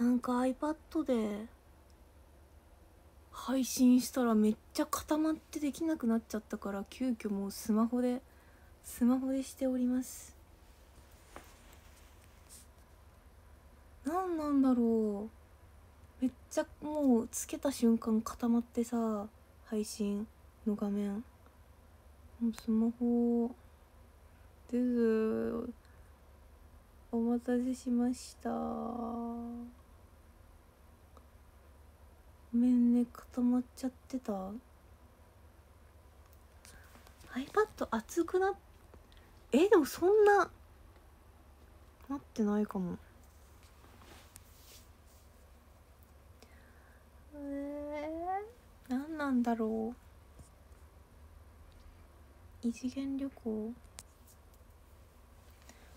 なんか iPad で配信したらめっちゃ固まってできなくなっちゃったから急遽もうスマホでスマホでしております。何なんだろう。めっちゃもうつけた瞬間固まってさ配信の画面。もうスマホです。お待たせしました。ごめんね固まっちゃってた。iPad 熱くなっえでもそんななってないかも。えー、何なんだろう。異次元旅行。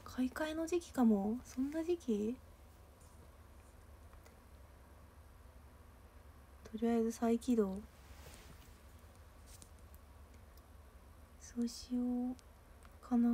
買い替えの時期かも。そんな時期？とりあえず再起動。そうしようかな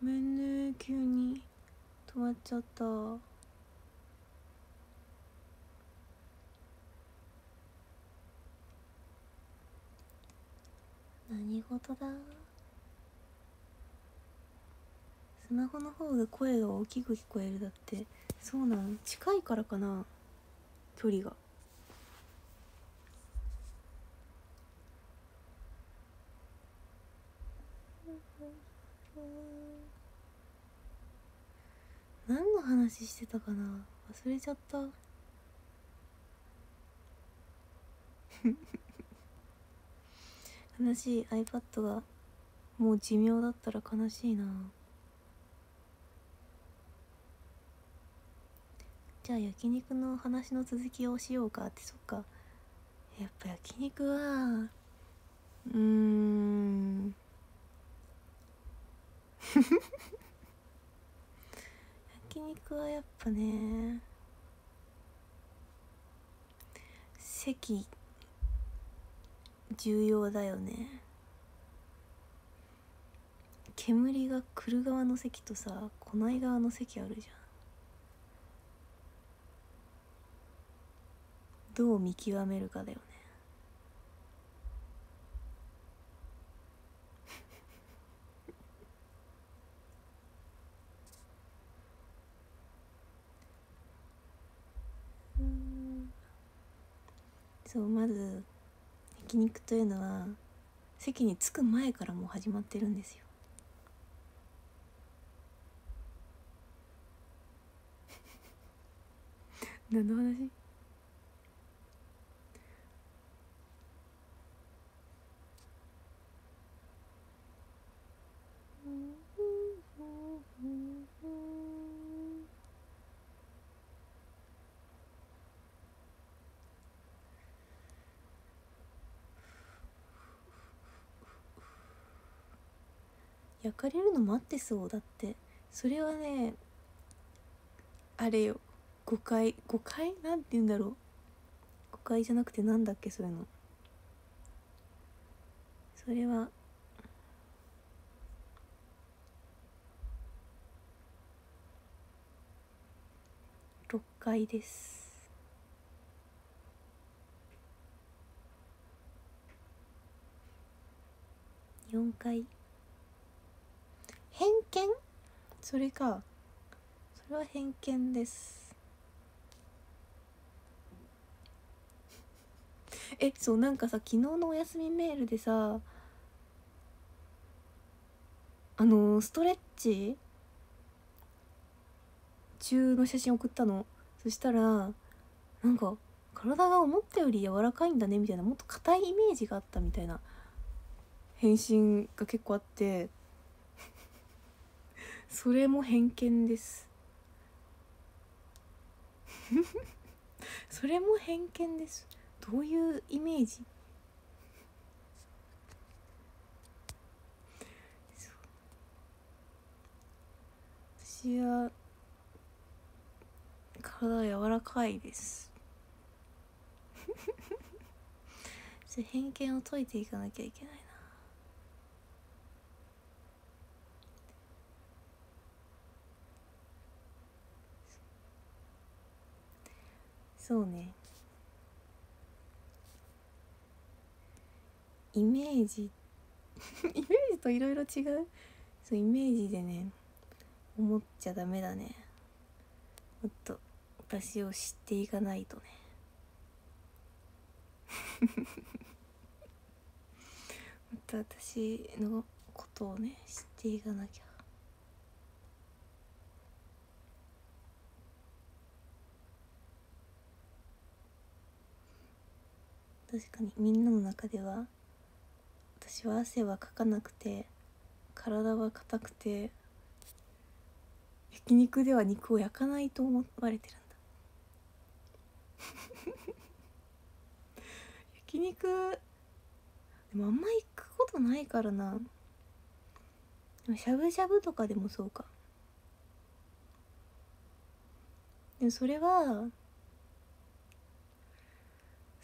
ごめんね急に止まっちゃった。何事だ？スマホの方が声が大きく聞こえるだって。そうなん。近いからかな。距離が何の話してたかな。忘れちゃった。悲しい iPad がもう寿命だったら悲しいな。じゃあ焼肉の話の続きをしようかってそっか。やっぱ焼肉はうーん。焼肉はやっぱね。席重要だよね。煙が来る側の席とさ来ない側の席あるじゃん。どう見極めるかだよね。そうまず焼肉というのは席に着く前からもう始まってるんですよ。何の話？焼かれるの待ってそうだって。それはねあれよ。誤解。誤解？なんて言うんだろう。誤解じゃなくてなんだっけ？そういうの。それは。6階です。4階。偏見？それかそれは偏見です。えそうなんかさ昨日のお休みメールでさあのストレッチ？中の写真送ったの？そしたらなんか体が思ったより柔らかいんだねみたいなもっと硬いイメージがあったみたいな返信が結構あってそれも偏見です。それも偏見です。どういうイメージ？私は体柔らかいです。そ偏見を解いていかなきゃいけないそうね。イメージ。イメージといろいろ違う？そうイメージでね思っちゃダメだね。もっと私を知っていかないとね。もっと私のことをね知っていかなきゃ。確かにみんなの中では私は汗はかかなくて体は硬くて焼肉では肉を焼かないと思われてるんだ。焼肉でもあんま行くことないからな。でもしゃぶしゃぶとかでもそうか。でもそれは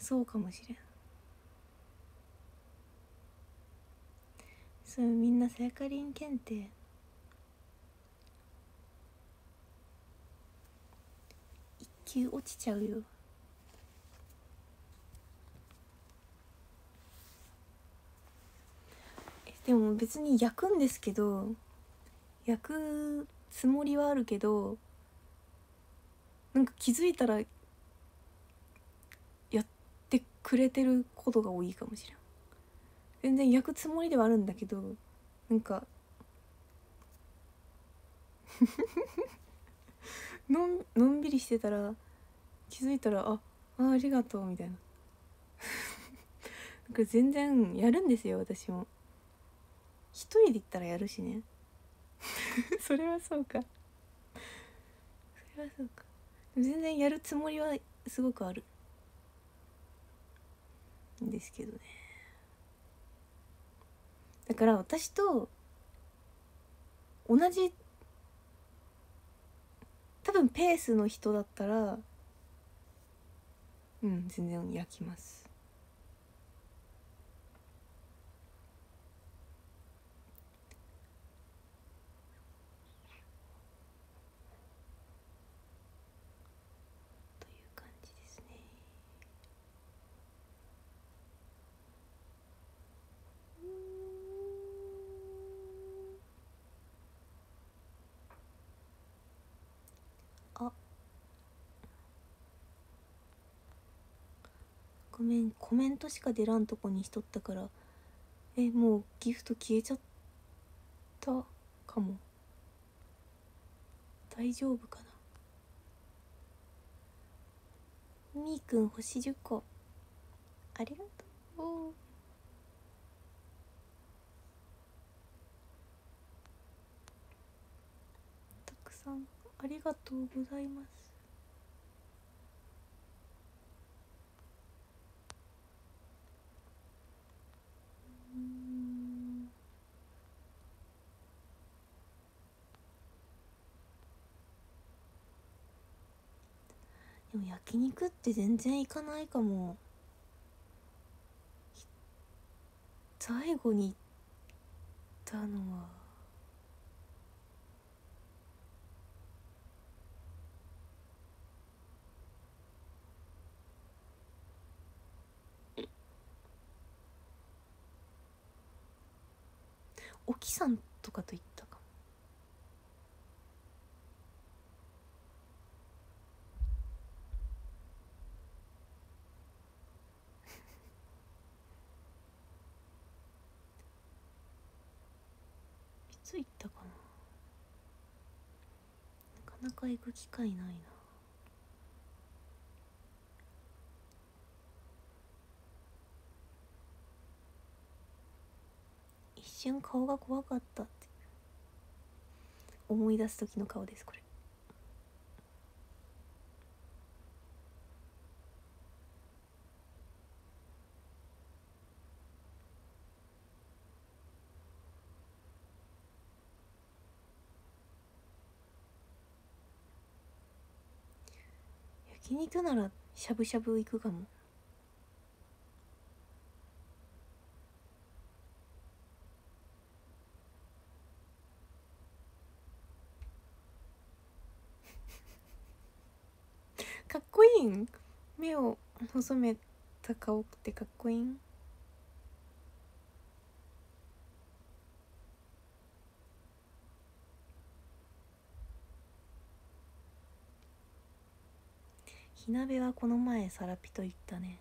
そうかもしれん。そうみんなサヤカリン検定。一級落ちちゃうよ。でも別に焼くんですけど焼くつもりはあるけどなんか気づいたらってくれてることが多いかもしれん。全然焼くつもりではあるんだけどなんか のんのんびりしてたら気づいたらああありがとうみたいな。なんか全然やるんですよ私も。一人で行ったらやるしね。それはそうか。それはそうか。全然やるつもりはすごくある。ですけどね。だから私と同じ多分ペースの人だったらうん全然焼きます。ごめんコメントしか出らんとこにしとったからえもうギフト消えちゃったかも。大丈夫かな。みーくん星10個ありがとう。たくさんありがとうございます。でも焼肉って全然行かないかも。最後に行ったのは。沖さんとかと行ったつ行ったかな。なかなか行く機会ないな。一瞬顔が怖かったって思い出す時の顔ですこれ。き肉ならしゃぶしゃぶ行くかも。かっこいいん？目を細めた顔ってかっこいいん？火鍋はこの前サラピと言ったね。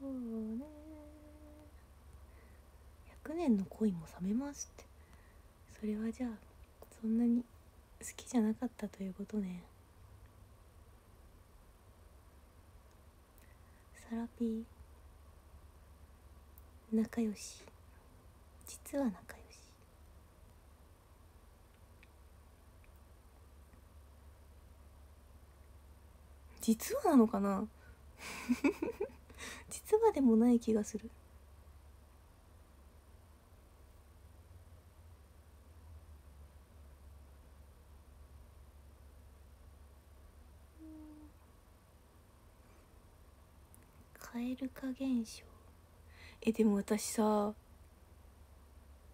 そう100年の恋も冷めますって。それはじゃあそんなに好きじゃなかったということね。サラピー。仲良し。実は仲良し。実はなのかな？実はでもない気がする。蛙化現象。えでも私さ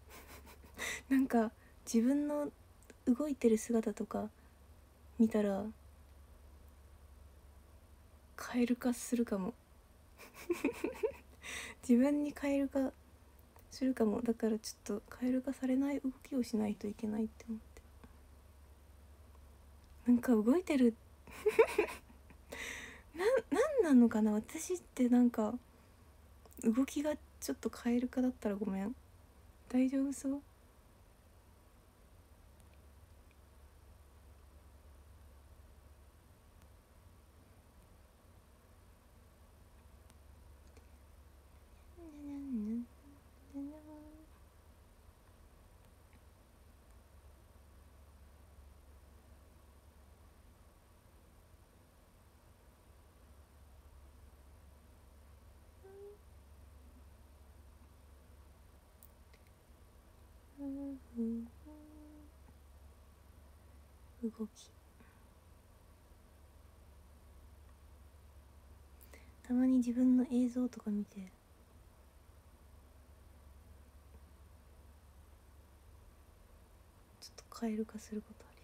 なんか自分の動いてる姿とか見たらカエル化するかも。自分にカエル化するかも。だからちょっとカエル化されない動きをしないといけないって思って。なんか動いてる ななんなのかな？私ってなんか動きがちょっとカエル化だったらごめん。大丈夫そう？動き。たまに自分の映像とか見て。ちょっとカエル化することあるよ。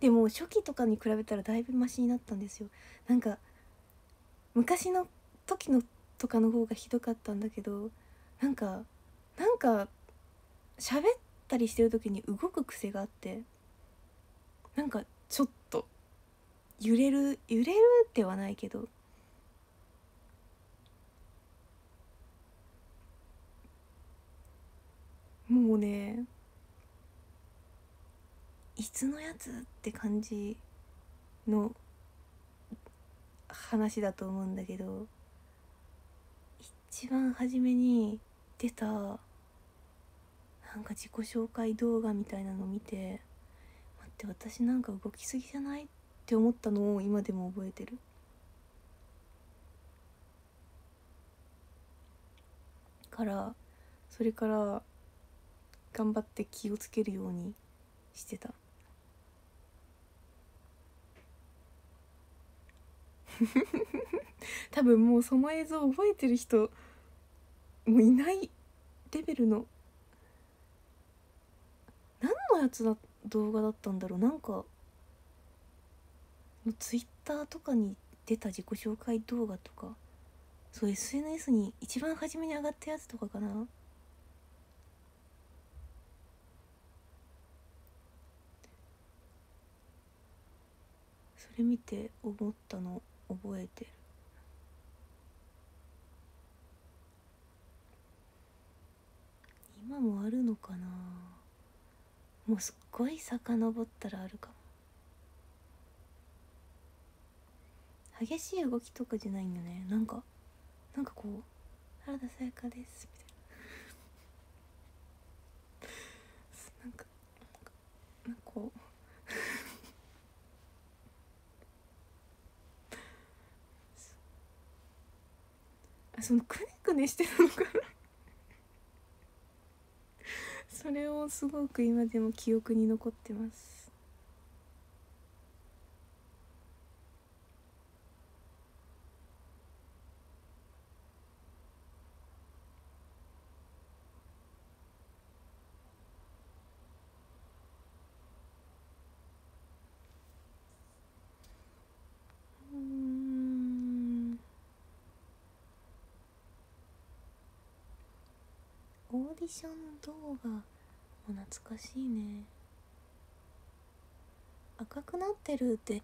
でも初期とかに比べたらだいぶマシになったんですよ。なんか昔の時のとかの方がひどかったんだけどなんかなんか喋ったりしてる時に動く癖があってなんかちょっと揺れる揺れるではないけどもうねいつのやつって感じの話だと思うんだけど一番初めに出たなんか自己紹介動画みたいなの見て待って私なんか動きすぎじゃないって思ったのを今でも覚えてる。からそれから頑張って気をつけるようにしてた。多分もうその映像覚えてる人もういないレベルの何のやつだ動画だったんだろう。なんかツイッターとかに出た自己紹介動画とか。そう SNS に一番初めに上がったやつとかかな。それ見て思ったの覚えてる。今もあるのかな。もうすっごい遡ったらあるかも。激しい動きとかじゃないんだね。なんかなんかこう「原田さやかです」みたいな。なんかなんかこう。あそのくねくねしてるのかな？それをすごく今でも記憶に残ってます。ディション動画。も懐かしいね。赤くなってるって。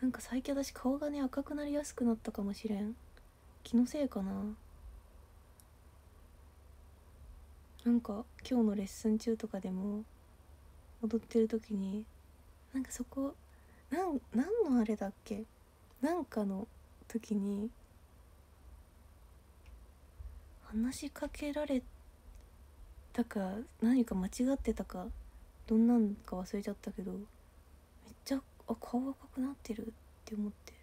なんか最近私顔がね赤くなりやすくなったかもしれん。気のせいかな。なんか今日のレッスン中とかでも踊ってる時になんかそこなん何のあれだっけ？なんかの時に話しかけられたか何か間違ってたかどんなんか忘れちゃったけどめっちゃあ顔赤くなってるって思って。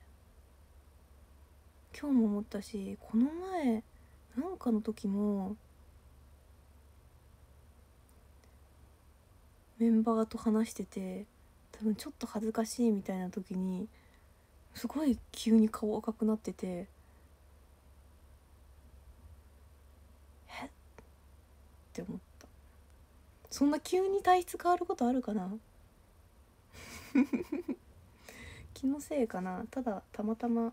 今日も思ったしこの前なんかの時もメンバーと話してて多分ちょっと恥ずかしいみたいな時にすごい急に顔赤くなっててえって思ったそんな急に体質変わることあるかな？気のせいかな。ただたまたま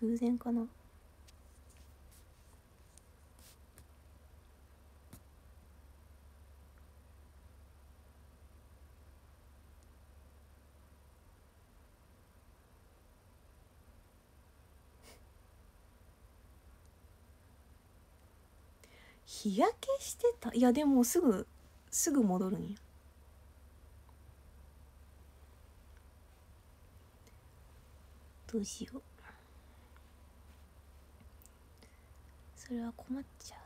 偶然かな。日焼けしてた？いやでもすぐすぐ戻るんや。どうしよう。それは困っちゃう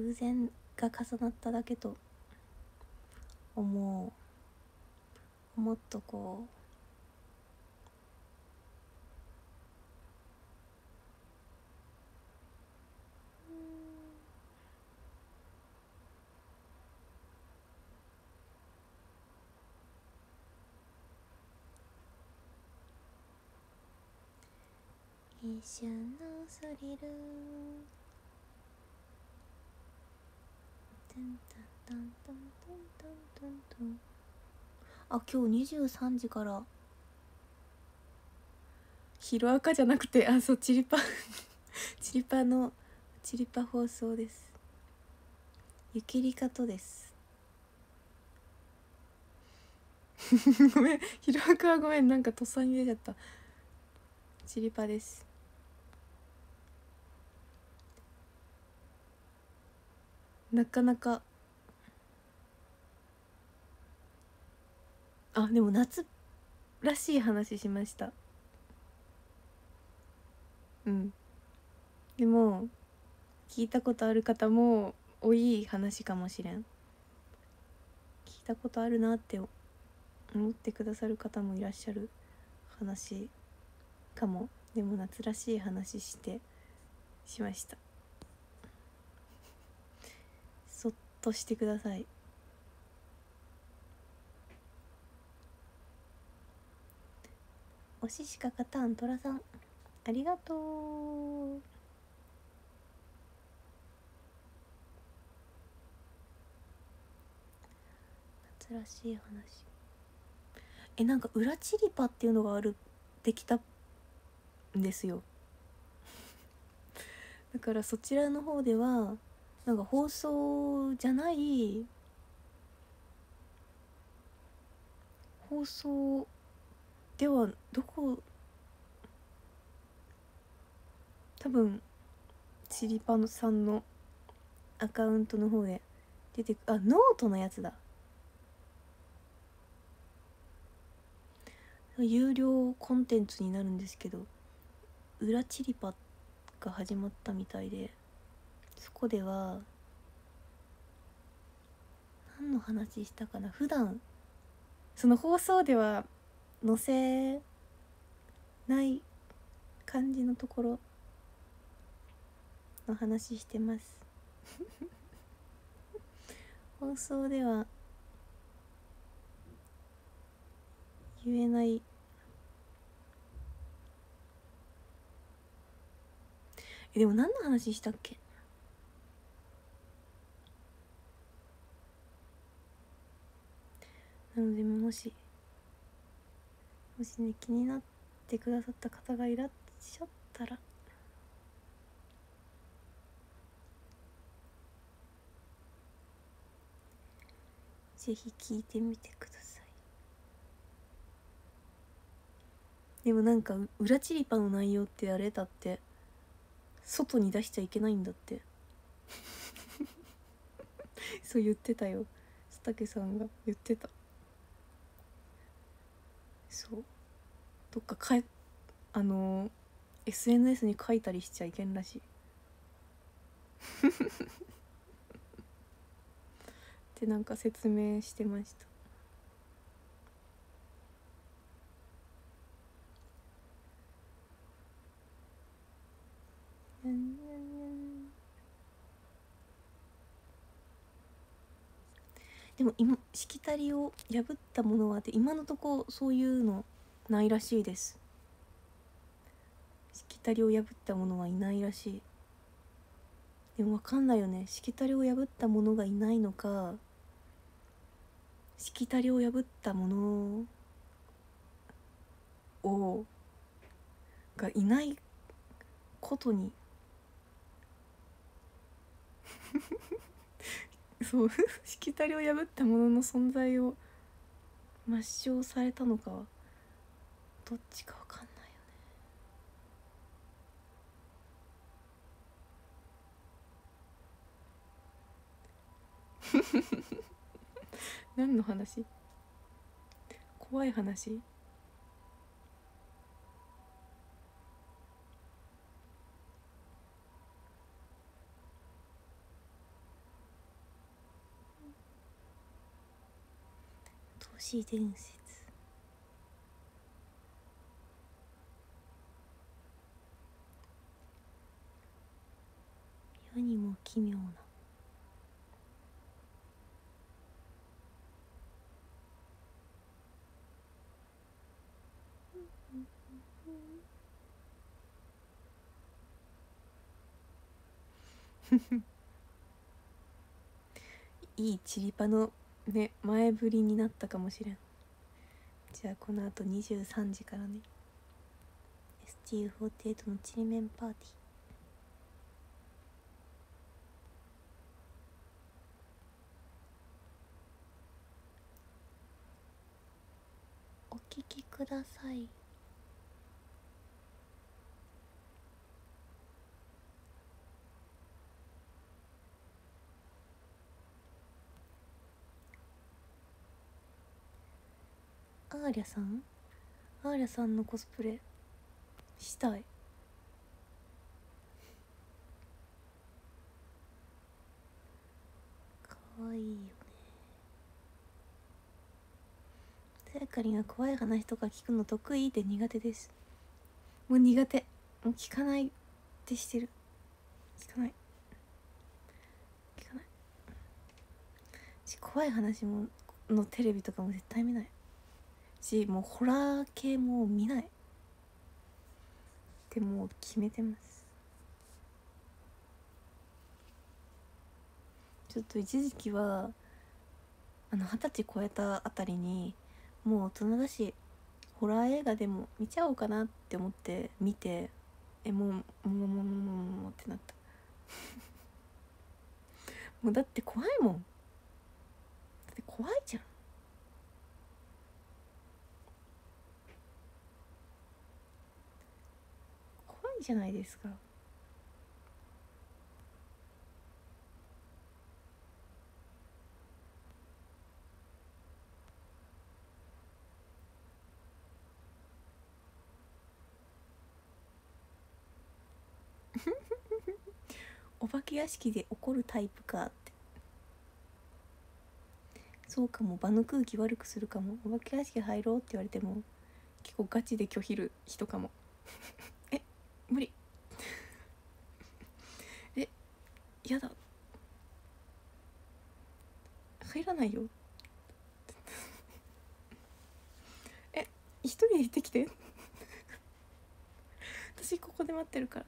な。偶然が重なっただけと思う。もっとこう一瞬のスリル。あ今日二十三時から。ヒロアカじゃなくてあそうチリパ。チリパのチリパ放送です。ゆきりかとです。ごめんヒロアカはごめんなんかとっさに出ちゃった。チリパです。なかなか。あでも夏らしい話しました。うん。でも聞いたことある方も多い話かもしれん。聞いたことあるなって思ってくださる方もいらっしゃる話かも。でも夏らしい話してしましたそっとしてください。おししかかたんとらさん。ありがとう。夏らしい話。えなんか裏チリパっていうのがあるできたんですよ。だからそちらの方ではなんか放送じゃない放送ではどこ多分チリパノさんのアカウントの方で出てくあノートのやつだ。有料コンテンツになるんですけど裏チリパが始まったみたいで。そこでは何の話したかな？普段その放送では載せない感じのところの話してます。放送では言えない。えでも何の話したっけ？なのでもしもしね気になってくださった方がいらっしゃったら。ぜひ聞いてみてください。でもなんか裏チリパの内容ってあれだって外に出しちゃいけないんだって。そう言ってたよ。佐竹さんが言ってたそうどっかかえあの SNS に書いたりしちゃいけんらしい。ってなんか説明してました。でも今しきたりを破ったものはって今のとこそういうのないらしいです。しきたりを破ったものはいないらしい。でも分かんないよね。しきたりを破ったものがいないのか。しきたりを破ったものをがいないことに。そう しきたりを破ったもの存在を抹消されたのかは。どっちか分かんないよね。何の話？怖い話？都市伝説にも奇妙な。いいチリパのね前振りになったかもしれん。じゃあこのあと23時からね。STU48 のちりめんパーティーお聞きください。アーリャさん？アーリャさんのコスプレしたい。かわいいよねさやかりが怖い話とか聞くの得意で苦手です。もう苦手。もう聞かないってしてる。聞かない。聞かない。し怖い話ものテレビとかも絶対見ない。しもうホラー系も見ない。ってもう決めてます。ちょっと一時期はあの二十歳超えたあたりにもう大人だしホラー映画でも見ちゃおうかなって思って見てえもうもうもうもうもうもうってなった。もうだって怖いもん。だって怖いじゃん。怖いじゃないですか。お化け屋敷で怒るタイプかって。そうかも。場の空気悪くするかも。お化け屋敷入ろうって言われても結構ガチで拒否る人かも。え無理。えやだ。入らないよ。え一人で行ってきて。私ここで待ってるから。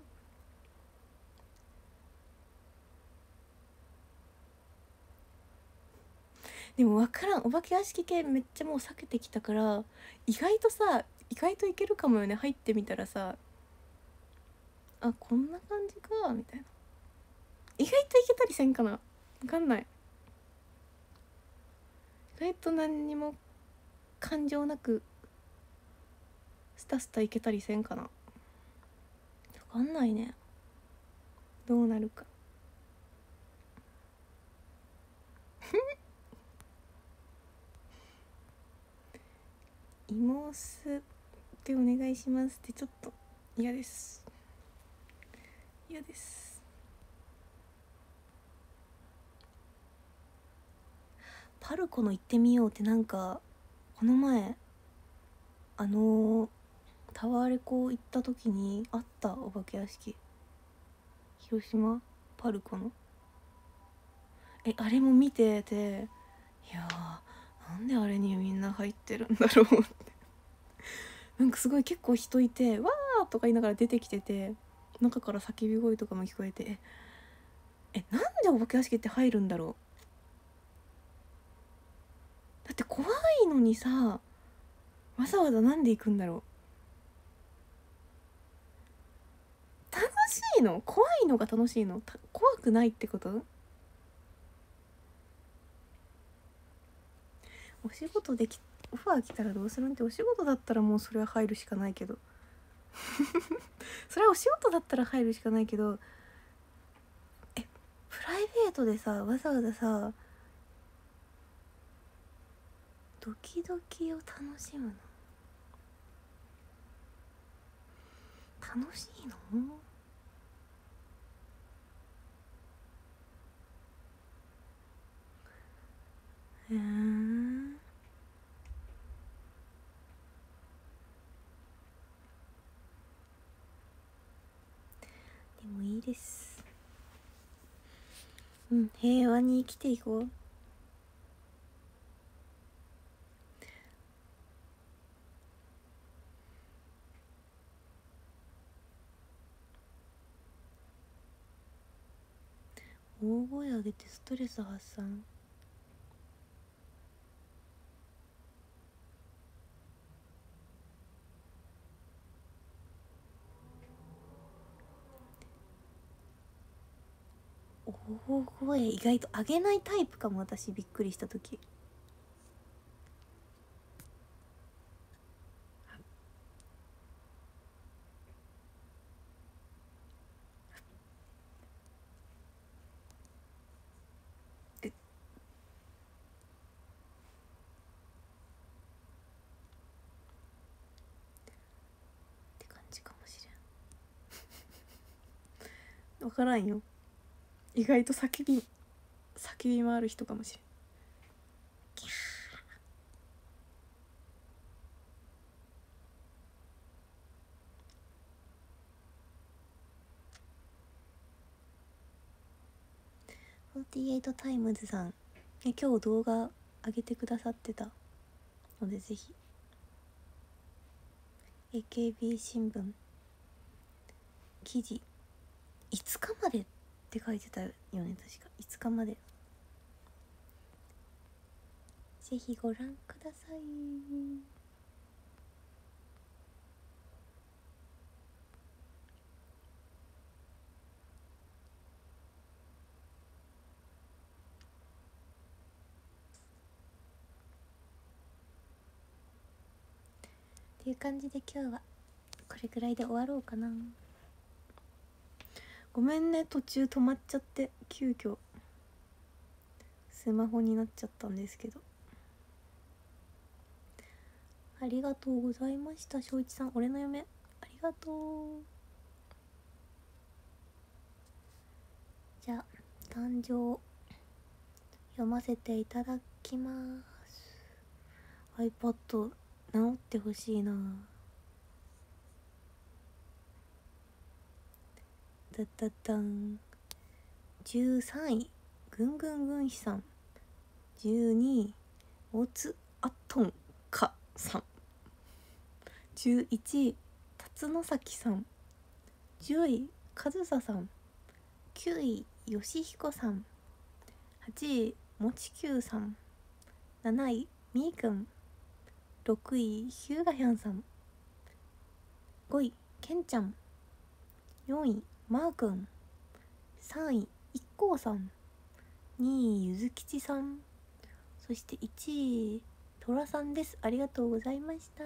でも分からんお化け屋敷系めっちゃもう避けてきたから意外とさ意外といけるかもよね。入ってみたらさあこんな感じかみたいな。意外といけたりせんかな。分かんない。意外と何にも感情なくスタスタいけたりせんかな。分かんないね。どうなるか。芋酢でお願いしますってちょっと嫌です嫌ですパルコの行ってみようってなんかこの前あのー、タワーレコ行った時にあったお化け屋敷広島パルコのえあれも見てていやなんであれにみんな入ってるんだろうって。なんかすごい結構人いて「わー!」とか言いながら出てきてて中から叫び声とかも聞こえてえなんでお化け屋敷って入るんだろう。だって怖いのにさわざわざなんで行くんだろう。楽しいの？怖いのが楽しいの？怖くないってこと？お仕事できオファー来たらどうするんってお仕事だったらもうそれは入るしかないけど。それはお仕事だったら入るしかないけどえプライベートでさわざわざさドキドキを楽しむの？楽しいの？へえもいいです。うん平和に生きていこう。大声上げてストレス発散大声意外と上げないタイプかも私びっくりした時。って感じかもしれん。分からんよ意外と叫び叫び回る人かもしれん。48タイムズさんえ今日動画上げてくださってたのでぜひ。AKB 新聞。記事。5日までってって書いてたよね確か。5日まで。ぜひご覧ください。っていう感じで今日はこれくらいで終わろうかな。ごめんね途中止まっちゃって急遽。スマホになっちゃったんですけど。ありがとうございました翔一さん。俺の嫁。ありがとう。じゃあ誕生読ませていただきます。iPad 直ってほしいな。タタタン。13位。ぐんぐんぐんひさん。12位。おつあとんかさん。11位。辰野崎さん。10位。かずささん。9位。よしひこさん。8位。もちきゅうさん。7位。みーくん。6位。ヒューガヒャンさん。5位。けんちゃん。4位。まーくん3位 IKKO さん。2位ゆずきちさん。そして1位とらさんです。ありがとうございました。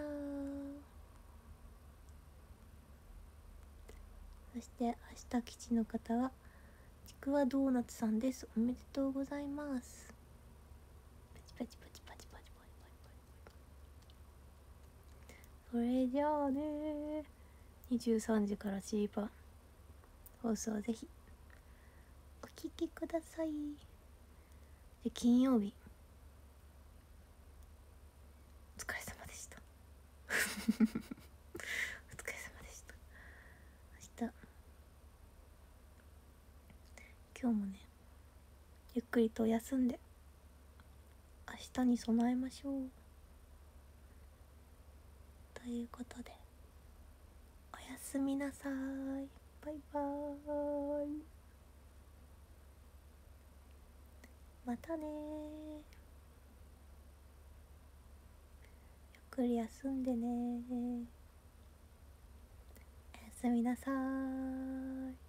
そして明日吉の方はちくわドーナツさんです。おめでとうございます。パチパチパチパチパチパチパチそれじゃあね23時から C パン。放送ぜひ。お聴きください。で金曜日。お疲れ様でした。お疲れ様でした。明日。今日もねゆっくりと休んで明日に備えましょう。ということでおやすみなさい。バイバーイ。またね。ゆっくり休んでね。おやすみなさい。